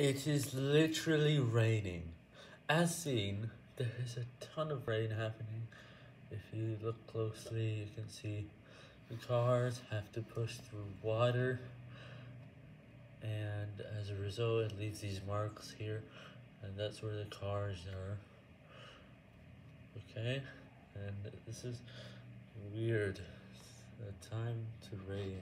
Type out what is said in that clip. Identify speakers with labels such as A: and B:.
A: It is literally raining. As seen, there is a ton of rain happening. If you look closely, you can see the cars have to push through water. And as a result, it leaves these marks here. And that's where the cars are. Okay? And this is weird. It's a time to rain.